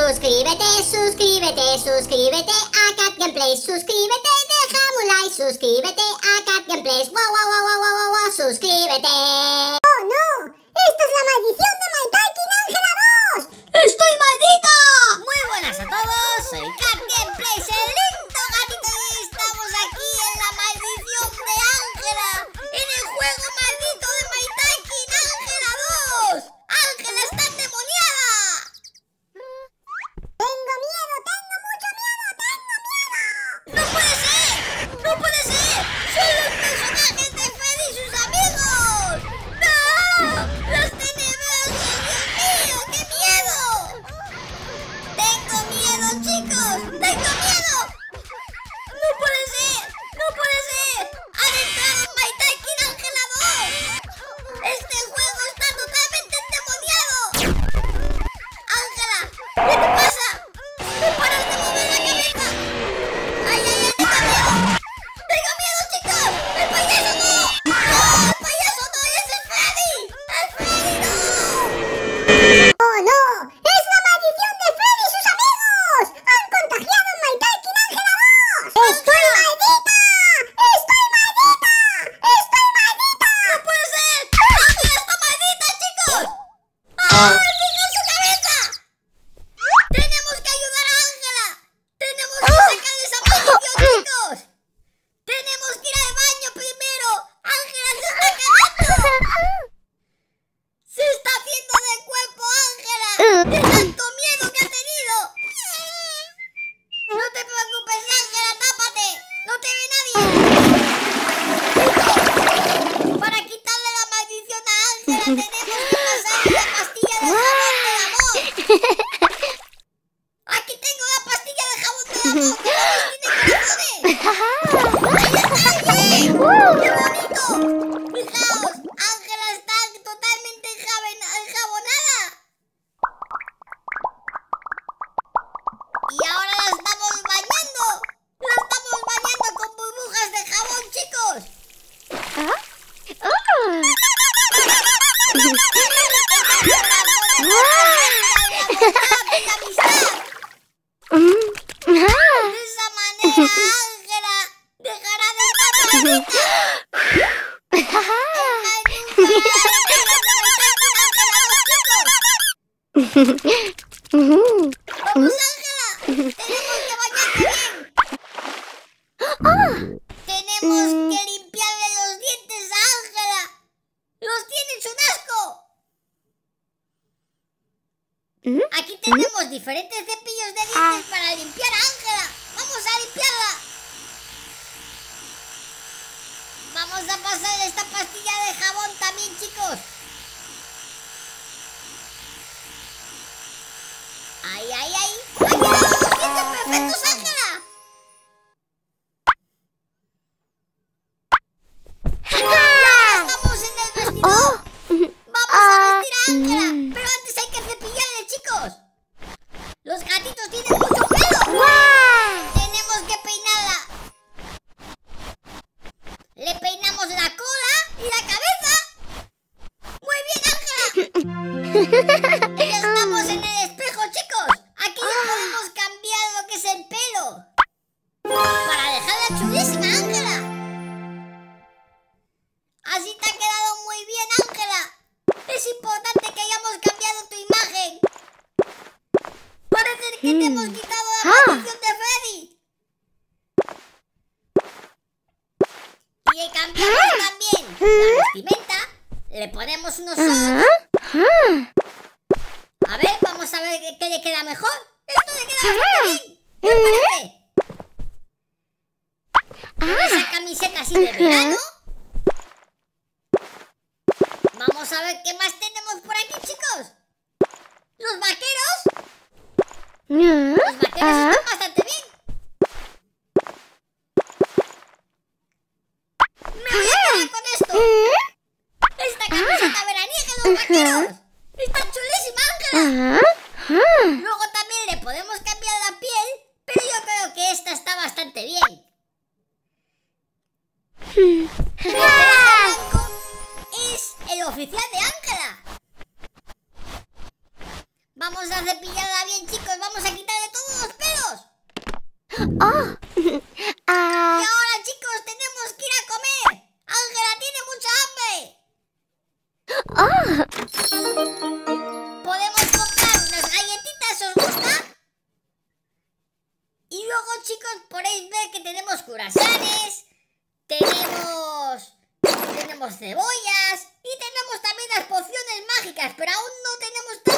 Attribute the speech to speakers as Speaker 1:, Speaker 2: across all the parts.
Speaker 1: Suscríbete, suscríbete, suscríbete a Cat Gameplays. Suscríbete, deja un like. Suscríbete a Cat Gameplays. Wow, wow, wow, wow, wow, wow. Suscríbete. ¡Oh, no! ¡Esta es la maldición de My Talking Angela 2! ¡Estoy maldita!
Speaker 2: Muy buenas a todos, soy Bye. Woo! Tenemos que bañarte bien. ¡Ah! Tenemos que limpiarle los dientes a Ángela. ¡Los tienes un asco! ¿Mm? Aquí ¿Mm? tenemos diferentes cepillos de dientes ah. para limpiar a Ángela. ¡Vamos a limpiarla! Vamos a pasar esta pastilla de jabón también, chicos. ¡Ay, ay, ay! ¡Ay, ay! respeto, nosotros. A ver, vamos a ver qué le queda mejor. Esto le queda bastante bien. ¿Qué parece? Esa camiseta así de verano. Vamos a ver qué más tenemos por aquí, chicos. Los vaqueros. Los vaqueros oficial de Ángela. Vamos a cepillarla bien, chicos. Vamos a quitarle todos los pelos.
Speaker 1: Ah. ah.
Speaker 2: Y ahora, chicos, tenemos que ir a comer. Ángela tiene mucha hambre.
Speaker 1: ¡Oh!
Speaker 2: Podemos comprar unas galletitas, ¿os gusta? Y luego, chicos, podéis ver que tenemos curasanes. Tenemos... Tenemos cebolla mágicas, pero aún no tenemos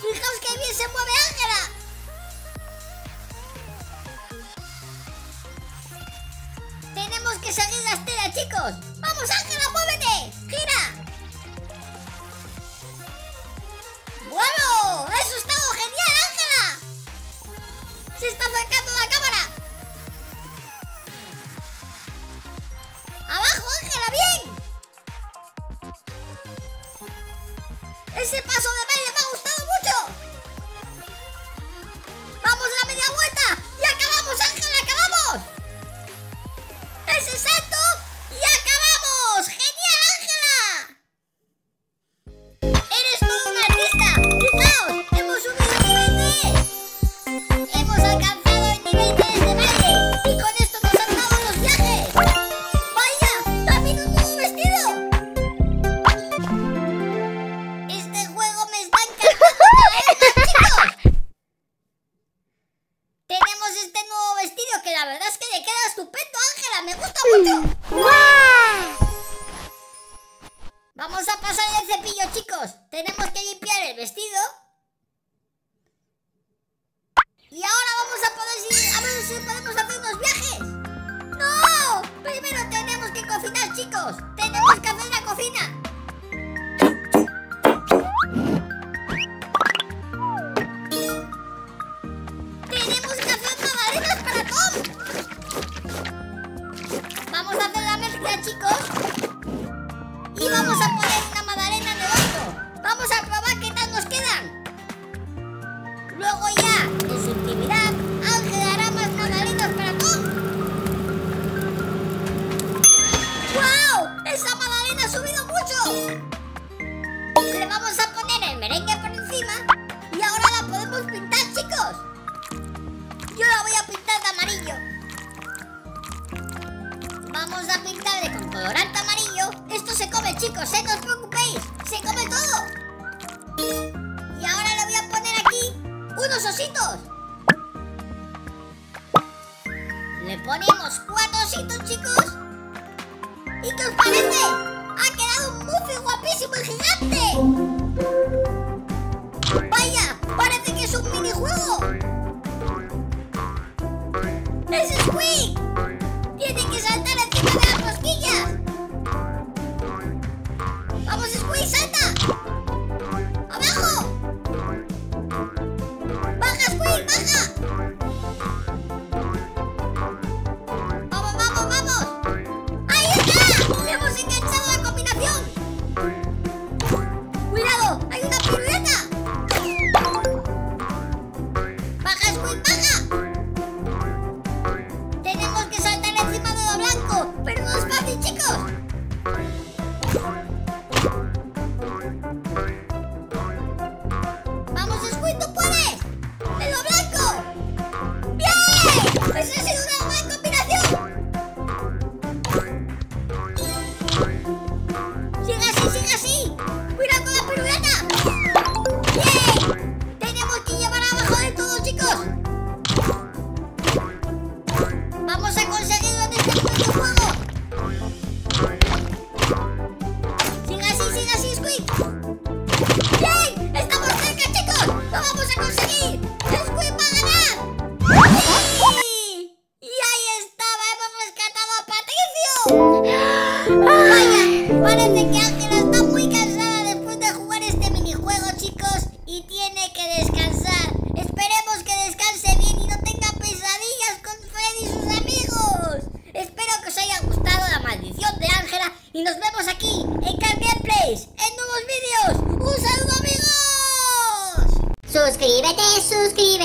Speaker 2: Fijaos que bien se mueve Ángela. Tenemos que seguir la estela, chicos. ¡Vamos, Ángela, podemos hacer unos viajes. ¡No! Primero tenemos que cocinar, chicos. Tenemos que hacer la cocina. Tenemos que hacer magdalenas para Tom. Vamos a hacer la mezcla, chicos. Y vamos a poner una magdalena en el horno. Vamos a probar qué tal nos quedan. Colorante amarillo. Esto se come, chicos, ¿eh? No os preocupéis. Se come todo. Y ahora le voy a poner aquí unos ositos. Le ponemos cuatro ositos, chicos. ¿Y qué os parece? ¡Ha quedado un guapísimo y gigante! ¡Vaya! ¡Parece que es un minijuego! ¡Es Squeak! ¡Vamos, Squeak, salta! ¡Abajo! ¡Baja, Squeak, baja! ¡Vamos, vamos, vamos! ¡Ahí está! ¡Hemos enganchado la combinación! ¡Cuidado! ¡Hay una pirueta! ¡Baja, Squeak, baja!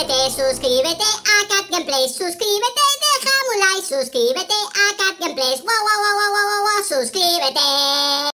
Speaker 1: Suscríbete, suscríbete a Cat Gameplays, suscríbete, déjame un like, suscríbete a Cat Gameplays, wow, wow, wow, wow, wow, wow, suscríbete.